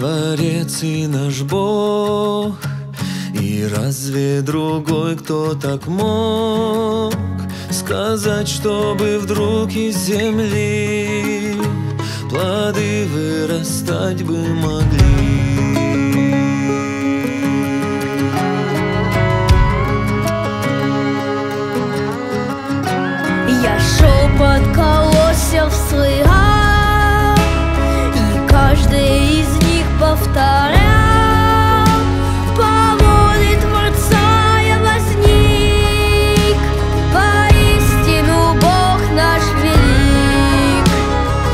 Творец и наш Бог. И разве другой кто так мог Сказать, чтобы вдруг из земли Плоды вырастать бы могли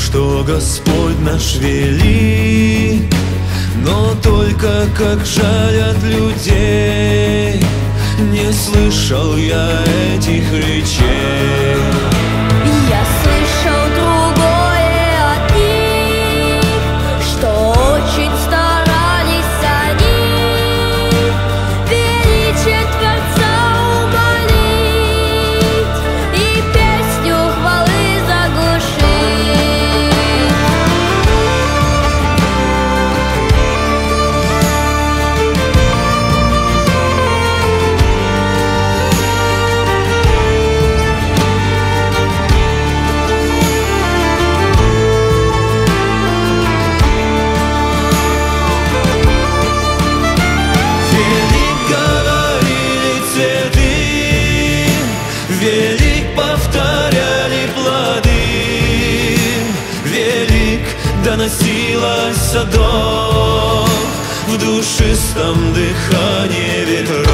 что Господь наш велик Но только как жалят людей. Не слышал я этих речей доносилось садов В душистом дыхании ветров.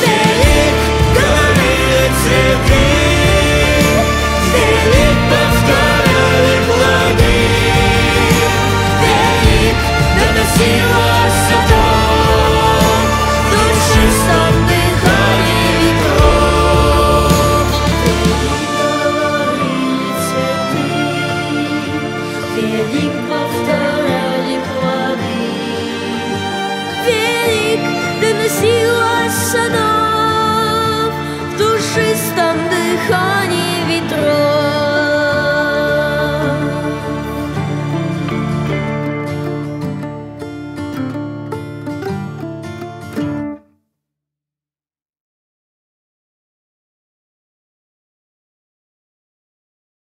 Велик говорили цветы плоды Велик доносилась садом